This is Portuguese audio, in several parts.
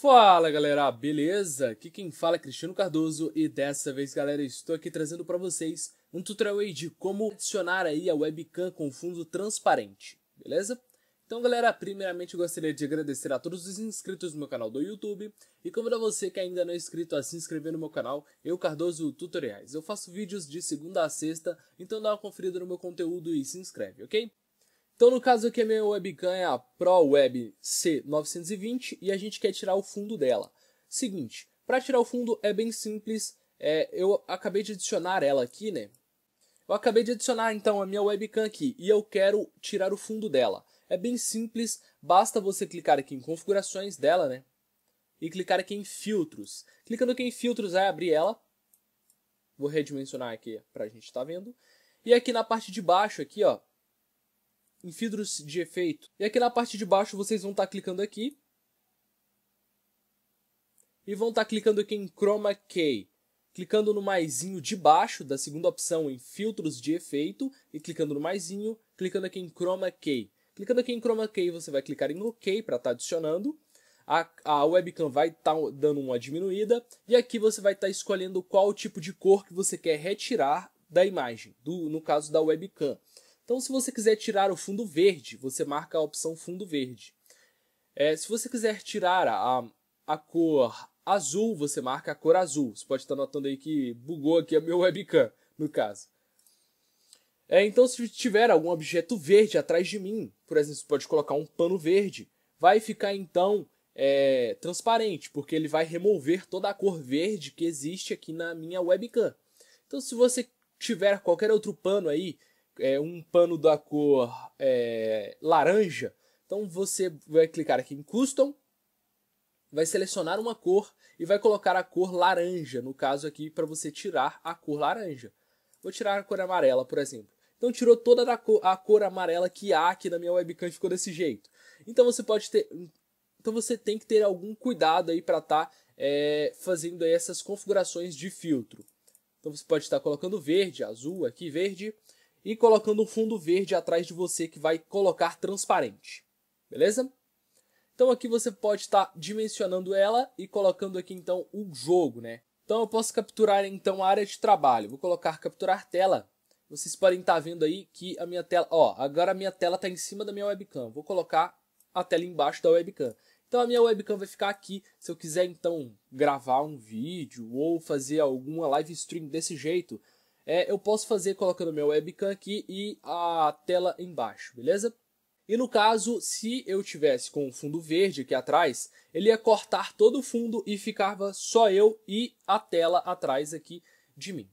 Fala galera, beleza? Aqui quem fala é Cristiano Cardoso e dessa vez galera estou aqui trazendo para vocês um tutorial aí de como adicionar aí a webcam com fundo transparente, beleza? Então galera, primeiramente eu gostaria de agradecer a todos os inscritos no meu canal do YouTube e convidar você que ainda não é inscrito a se inscrever no meu canal, eu Cardoso Tutoriais. Eu faço vídeos de segunda a sexta, então dá uma conferida no meu conteúdo e se inscreve, ok? Então, no caso aqui, a minha webcam é a ProWeb C920 e a gente quer tirar o fundo dela. Seguinte, para tirar o fundo é bem simples, é, eu acabei de adicionar ela aqui, né? Eu acabei de adicionar então a minha webcam aqui e eu quero tirar o fundo dela. É bem simples, basta você clicar aqui em configurações dela, né? E clicar aqui em filtros. Clicando aqui em filtros vai abrir ela. Vou redimensionar aqui para a gente estar tá vendo. E aqui na parte de baixo aqui, ó, em filtros de efeito. E aqui na parte de baixo vocês vão estar tá clicando aqui. E vão estar tá clicando aqui em Chroma Key. Clicando no maisinho de baixo da segunda opção em filtros de efeito. E clicando no maisinho, clicando aqui em Chroma Key. Clicando aqui em Chroma Key você vai clicar em OK para estar tá adicionando. A, a, webcam vai estar tá dando uma diminuída e aqui você vai estar tá escolhendo qual tipo de cor que você quer retirar da imagem, do, no caso da webcam. Então, se você quiser tirar o fundo verde, você marca a opção fundo verde. É, se você quiser tirar a, a cor azul, você marca a cor azul. Você pode estar notando aí que bugou aqui a meu webcam, no caso. É, então, se tiver algum objeto verde atrás de mim, por exemplo, você pode colocar um pano verde, vai ficar então é, transparente, porque ele vai remover toda a cor verde que existe aqui na minha webcam. Então, se você tiver qualquer outro pano aí é, um pano da cor é, laranja, então você vai clicar aqui em Custom, vai selecionar uma cor e vai colocar a cor laranja, no caso aqui, para você tirar a cor laranja. Vou tirar a cor amarela, por exemplo. Então tirou toda a cor, a cor amarela que há aqui na minha webcam ficou desse jeito. Então você pode ter, então você tem que ter algum cuidado aí para estar tá, é, fazendo essas configurações de filtro. Então você pode estar colocando verde, azul, aqui verde, e colocando um fundo verde atrás de você que vai colocar transparente. Beleza? Então aqui você pode estar dimensionando ela e colocando aqui então o jogo, né? Então eu posso capturar então a área de trabalho. Vou colocar capturar tela. Vocês podem estar vendo aí que a minha tela, ó, agora a minha tela está em cima da minha webcam. Vou colocar a tela embaixo da webcam. Então a minha webcam vai ficar aqui. Se eu quiser então gravar um vídeo ou fazer alguma live stream desse jeito, é, eu posso fazer colocando meu webcam aqui e a tela embaixo, beleza? E no caso, se eu tivesse com o fundo verde aqui atrás, ele ia cortar todo o fundo e ficava só eu e a tela atrás aqui de mim.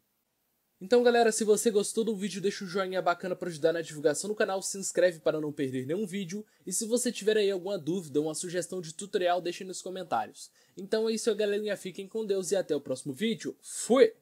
Então galera, se você gostou do vídeo, deixa o joinha bacana para ajudar na divulgação do canal, se inscreve para não perder nenhum vídeo, e se você tiver aí alguma dúvida ou uma sugestão de tutorial, deixe nos comentários. Então é isso galerinha, fiquem com Deus e até o próximo vídeo. Fui!